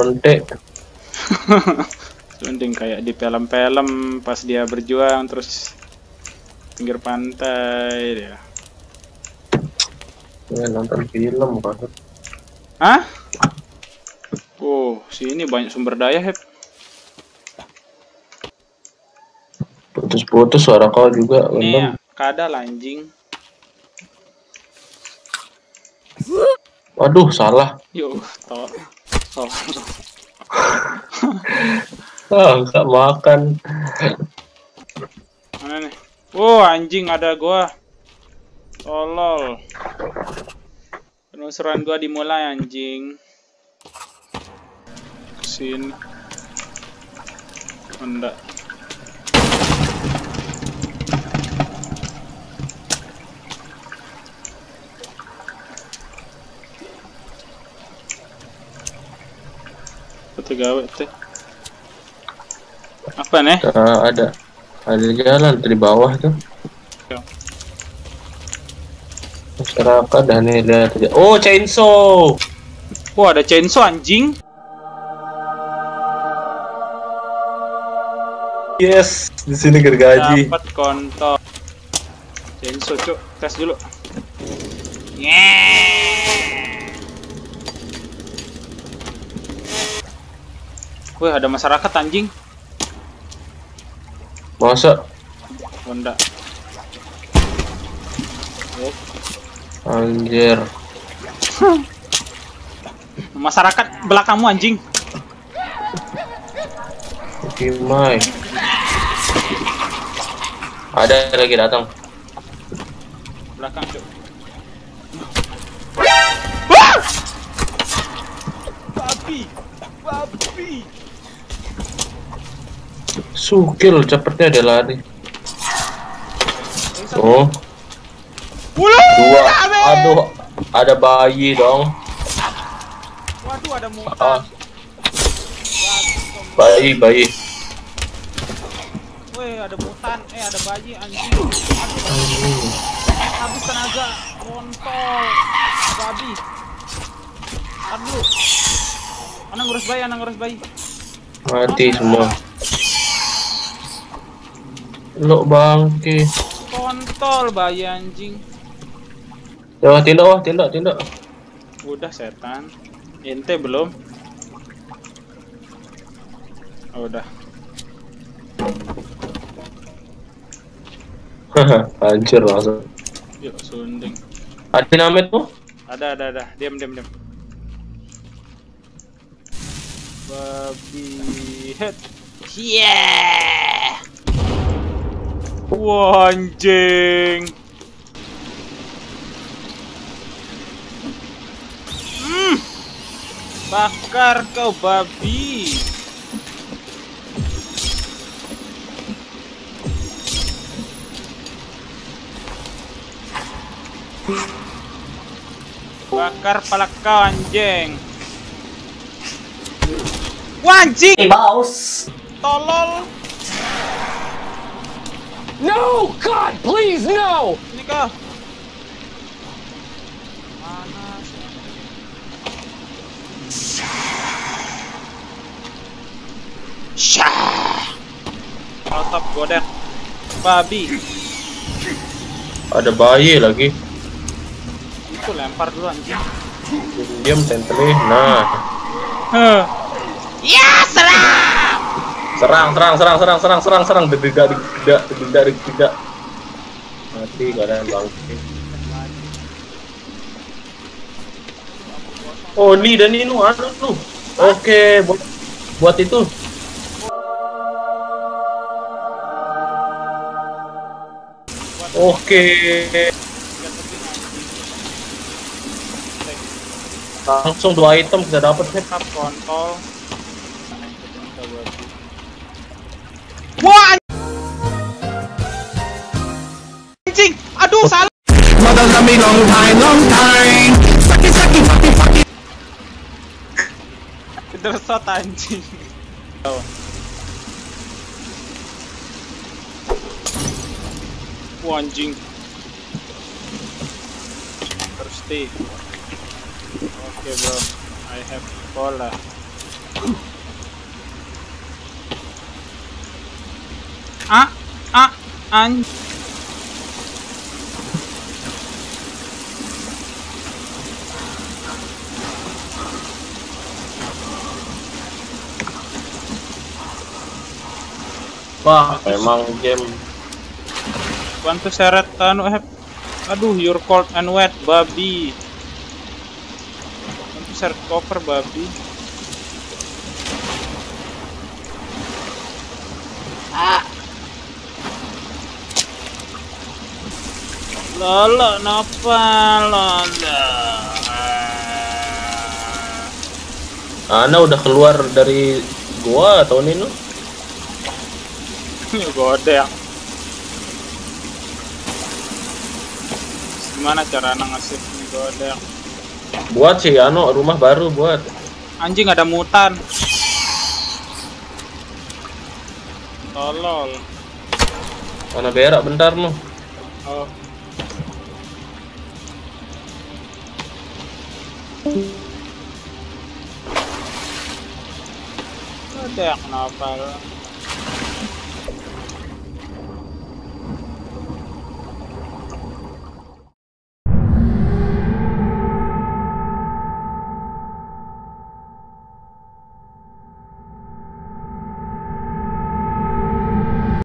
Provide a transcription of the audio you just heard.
Bonte. Mending kayak di film-film pas dia berjuang terus pinggir pantai dia. Ya, nonton film kan. Hah? Oh, sini banyak sumber daya, Hep. Putus-putus suara kau juga. Nih ya, kadal anjing. Waduh, salah. Yo, to. To. Ah, nggak makan. Mana nih? Oh, anjing ada gua. Tolol. Penelusuran gua dimulai anjing. Oh, Enggak. Apa gawe teh? Apa nih? Nah, ada ada jalan di bawah tuh. Ya. Masyarakat dan aja. Oh, chainsaw. Wah, ada chainsaw anjing. Yes, di sini gergaji. Dapat kontol. Chainsaw, cuk. Tes dulu. Yeah. Wih, ada masyarakat anjing. Masa Honda. Oh, anjir. masyarakat belakangmu anjing. Gimai. Ada lagi datang. Belakang, cuk. Babi. Babi. Sukil cepetnya ada lari. Oh, dua. Aduh, ada bayi dong. Waduh, ada mutan. Ah. Bayi, bayi. Weh, ada mutan. Eh, ada bayi anjing. Aduh, habis tenaga. Kontol. Babi. Aduh. Anak ngurus bayi, anak ngurus bayi. Mati semua. Lo bangke. Kontol bayi anjing. Ya, tindak, wah, tindak, tindak. Udah setan. Ente belum? Oh, udah. Hancur langsung. Yuk, sunding. Ada dinamit tuh? Ada, ada, ada. Diam, diam, diam. Babi head. Yeah. Wah, anjing. Hmm. Bakar kau babi. Bakar pala kau anjing. Wah, anjing. Mouse. Tolol. No! God, please, no! Ini kau. Mana? Syah. Protop godek. Babi. Ada bayi lagi. Itu lempar dulu anjing. Diam tempelin. Nah, Huh. Ya, serang. Serang, serang, serang, serang, serang, serang, serang. Tidak, tidak, tidak, tidak. Mati kalian bangke. Oh, ini dan ini anu tuh. Oke, buat buat itu. Oke. Langsung dua item kita dapat nih. Kontol. Love me long time, long time. Sucky, sucky, fucky, fucky. Kedersot anjing. Oh. Wah, anjing. Thirsty. Oke, bro. I have cola. Ah, ah, an. Wah, emang game Bantu seret anu eh. Aduh, you're cold and wet, babi. Bantu seret cover, babi. Lala, napa lala? Ana udah keluar dari gua atau ini lu? Gode ya. Gimana cara ngasih gode? Buat sih anu rumah baru buat. Anjing ada mutan. Tolol. Mana berak bentar lu. Oh. Ada yang kenapa?